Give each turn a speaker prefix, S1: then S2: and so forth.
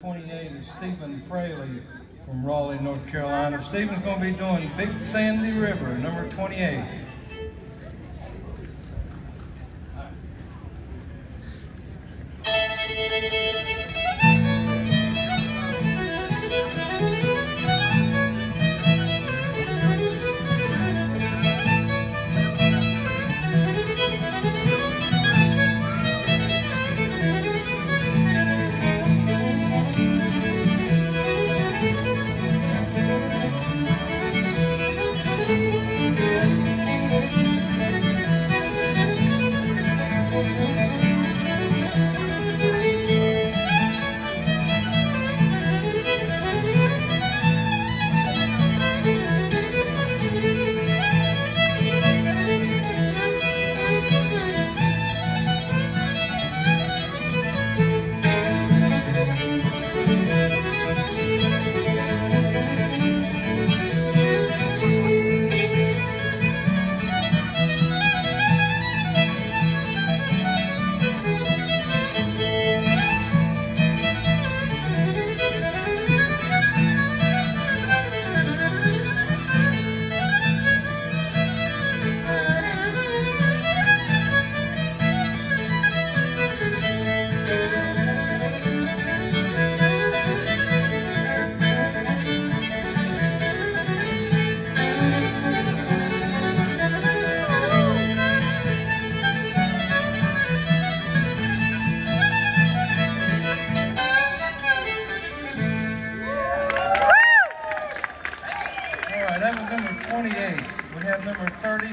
S1: 28 is Stephen Fraleigh from Raleigh, North Carolina. Stephen's going to be doing Big Sandy River, number 28. All right, that was number 28. We have number 30.